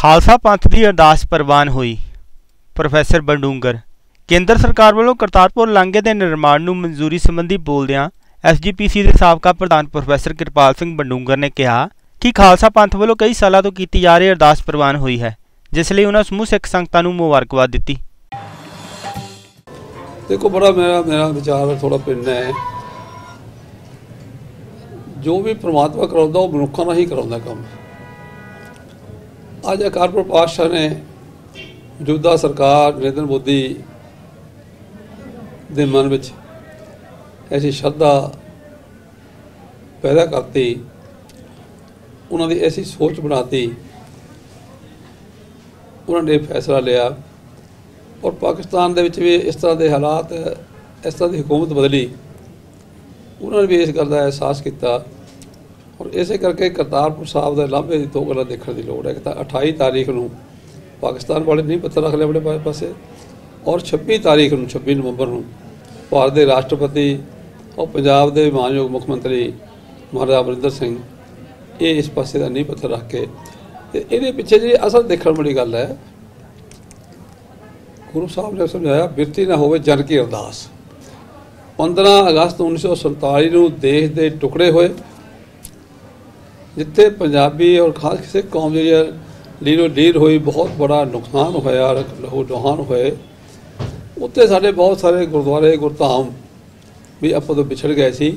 ਖਾਲਸਾ ਪੰਥ ਦੀ ਅਰਦਾਸ ਪ੍ਰਵਾਨ ਹੋਈ। ਪ੍ਰੋਫੈਸਰ ਬੰਡੂੰਗਰ, ਕੇਂਦਰ ਸਰਕਾਰ ਵੱਲੋਂ ਕਰਤਾਰਪੁਰ ਲਾਂਘੇ ਦੇ ਨਿਰਮਾਣ ਨੂੰ ਮਨਜ਼ੂਰੀ ਸੰਬੰਧੀ ਬੋਲਦਿਆਂ ਐਸਜੀਪੀਸੀ ਦੇ ਸਾਬਕਾ ਪ੍ਰਧਾਨ ਪ੍ਰੋਫੈਸਰ ਕਿਰਪਾਲ ਸਿੰਘ ਬੰਡੂੰਗਰ ਨੇ ਕਿਹਾ ਕਿ ਖਾਲਸਾ ਪੰਥ ਵੱਲੋਂ ਕਈ ਸਾਲਾਂ ਤੋਂ ਕੀਤੀ ਜਾ ਰਹੀ ਅਰਦਾਸ ਪ੍ਰਵਾਨ ਹੋਈ ਹੈ, ਜਿਸ ਲਈ ਉਹਨਾਂ ਸਮੂਹ ਸਿੱਖ ਸੰਗਤਾਂ ਨੂੰ ਮੁਬਾਰਕਬਾਦ ਦਿੱਤੀ। ਦੇਖੋ, ਬੜਾ ਮੇਰਾ ਮੇਰਾ ਵਿਚਾਰ ਥੋੜਾ ਭਿੰਨ ਹੈ। ਜੋ ਵੀ ਪ੍ਰਮਾਤਮਾ ਕਰਾਉਂਦਾ, ਉਹ ਮਨੁੱਖਾਂ ਨਾਲ ਹੀ ਕਰਾਉਂਦਾ ਕੰਮ। ਅੱਜ ਅਕਾਲਪੁਰ ਪਾਤਸ਼ਾਹ ਨੇ ਮੌਜੂਦਾ ਸਰਕਾਰ ਨਰਿੰਦਰ ਮੋਦੀ ਦੇ ਮਨ ਵਿੱਚ ਐਸੀ ਸ਼ਰਧਾ ਪੈਦਾ ਕਰਤੀ, ਉਹਨਾਂ ਦੀ ਐਸੀ ਸੋਚ ਬਣਾਤੀ, ਉਹਨਾਂ ਨੇ ਫੈਸਲਾ ਲਿਆ ਔਰ ਪਾਕਿਸਤਾਨ ਦੇ ਵਿੱਚ ਵੀ ਇਸ ਤਰ੍ਹਾਂ ਦੇ ਹਾਲਾਤ, ਇਸ ਤਰ੍ਹਾਂ ਦੀ ਹਕੂਮਤ ਬਦਲੀ, ਉਹਨਾਂ ਨੇ ਵੀ ਇਸ ਗੱਲ ਦਾ ਅਹਿਸਾਸ ਕੀਤਾ। ਔਰ ਇਸੇ ਕਰਕੇ ਕਰਤਾਰਪੁਰ ਸਾਹਿਬ ਦੇ ਲਾਂਭੇ ਦੀ ਦੋ ਗੱਲਾਂ ਦੇਖਣ ਦੀ ਲੋੜ ਹੈ ਕਿ ਤਾਂ 28 ਤਾਰੀਖ ਨੂੰ ਪਾਕਿਸਤਾਨ ਵਾਲੇ ਨਹੀਂ ਪੱਥਰ ਰੱਖ ਲਿਆ ਆਪਣੇ ਪਾਸੇ ਔਰ 26 ਤਾਰੀਖ ਨੂੰ 26 ਨਵੰਬਰ ਨੂੰ ਭਾਰਤ ਦੇ ਰਾਸ਼ਟਰਪਤੀ ਔਰ ਪੰਜਾਬ ਦੇ ਮਾਨਯੋਗ ਮੁੱਖ ਮੰਤਰੀ ਮਹਾਰਾਜਾ ਅਮਰਿੰਦਰ ਸਿੰਘ ਇਹ ਇਸ ਪਾਸੇ ਦਾ ਨਹੀਂ ਪੱਥਰ ਰੱਖ ਕੇ ਤੇ ਇਹਦੇ ਪਿੱਛੇ ਜਿਹੜੀ ਅਸਲ ਦੇਖਣ ਵਾਲੀ ਗੱਲ ਹੈ, ਗੁਰੂ ਸਾਹਿਬ ਨੇ ਸਮਝਾਇਆ, ਬਿਰਤੀ ਨਾ ਹੋਵੇ ਜਨ ਕੀ ਅਰਦਾਸ। 15 ਅਗਸਤ 1947 ਨੂੰ ਦੇਸ਼ ਦੇ ਟੁਕੜੇ ਹੋਏ ਜਿੱਥੇ ਪੰਜਾਬੀ ਔਰ ਖਾਸ ਕਿਸੇ ਕੌਮ ਦੀ ਜਿਹੜੀ ਲੀਰੋ ਲੀਰ ਹੋਈ, ਬਹੁਤ ਬੜਾ ਨੁਕਸਾਨ ਹੋਇਆ ਲਹੂ ਲੋਹਾਨ ਹੋਏ। ਉੱਥੇ ਸਾਡੇ ਬਹੁਤ ਸਾਰੇ ਗੁਰਦੁਆਰੇ, ਗੁਰਧਾਮ ਵੀ ਆਪਾਂ ਤੋਂ ਵਿਛੜ ਗਏ ਸੀ।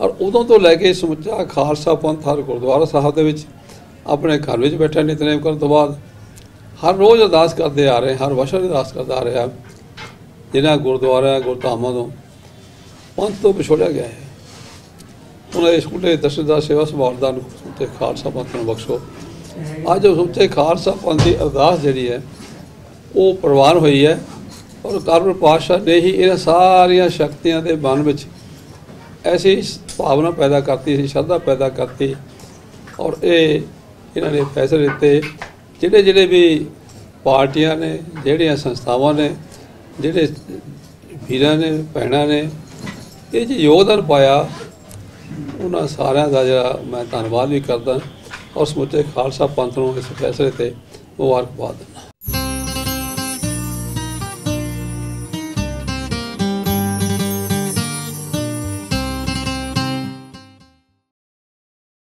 ਔਰ ਉਦੋਂ ਤੋਂ ਲੈ ਕੇ ਸਮੁੱਚਾ ਖਾਲਸਾ ਪੰਥ ਹਰ ਗੁਰਦੁਆਰਾ ਸਾਹਿਬ ਦੇ ਵਿੱਚ ਆਪਣੇ ਘਰ ਵਿੱਚ ਬੈਠਾ ਨਿਤਨੇਮ ਕਰਨ ਤੋਂ ਬਾਅਦ ਹਰ ਰੋਜ਼ ਅਰਦਾਸ ਕਰਦੇ ਆ ਰਹੇ, ਹਰ ਵਸ਼ਰ ਅਰਦਾਸ ਕਰਦਾ ਆ ਰਿਹਾ, ਜਿਨ੍ਹਾਂ ਗੁਰਦੁਆਰਿਆਂ, ਗੁਰਧਾਮਾਂ ਤੋਂ ਪੰਥ ਤੋਂ ਵਿਛੋੜਿਆ ਗਿਆ ਹੈ। ਉਹਨਾਂ ਦੇ ਸਕੂਲੇ ਦਰਸ਼ਨਦਾਰ ਸੇਵਾ ਸੰਭਾਲ ਦਾ ਨੂੰ ਤੇ ਖਾਲਸਾ ਪੰਥ ਨੂੰ ਬਖਸ਼ੋ। ਅੱਜ ਉਹ ਸੁੱਚੇ ਖਾਲਸਾ ਪੰਥ ਦੀ ਅਰਦਾਸ ਜਿਹੜੀ ਹੈ, ਉਹ ਪ੍ਰਵਾਨ ਹੋਈ ਹੈ ਔਰ ਕਾਰਬਨ ਪਾਤਸ਼ਾਹ ਨੇ ਹੀ ਇਹਨਾਂ ਸਾਰੀਆਂ ਸ਼ਕਤੀਆਂ ਦੇ ਮਨ ਵਿੱਚ ਐਸੀ ਭਾਵਨਾ ਪੈਦਾ ਕਰਤੀ ਸੀ ਸ਼ਰਧਾ ਪੈਦਾ ਕਰਤੀ ਔਰ ਇਹ ਇਹਨਾਂ ਨੇ ਫੈਸਲੇ ਦਿੱਤੇ। ਜਿਹੜੇ ਜਿਹੜੇ ਵੀ ਪਾਰਟੀਆਂ ਨੇ, ਜਿਹੜੀਆਂ ਸੰਸਥਾਵਾਂ ਨੇ, ਜਿਹੜੇ ਵੀਰਾਂ ਨੇ, ਭੈਣਾਂ ਨੇ, ਇਹ ਜੀ ਯੋਗਦਾਨ ਪਾਇਆ। ਉਹਨਾਂ ਸਾਰਿਆਂ ਦਾ ਜਿਹੜਾ ਮੈਂ ਧੰਨਵਾਦ ਵੀ ਕਰਦਾ ਔਰ ਸਮੁੱਚੇ ਖਾਲਸਾ ਪੰਥ ਨੂੰ ਇਸ ਫੈਸਲੇ ਤੇ ਮੁਬਾਰਕਬਾਦ।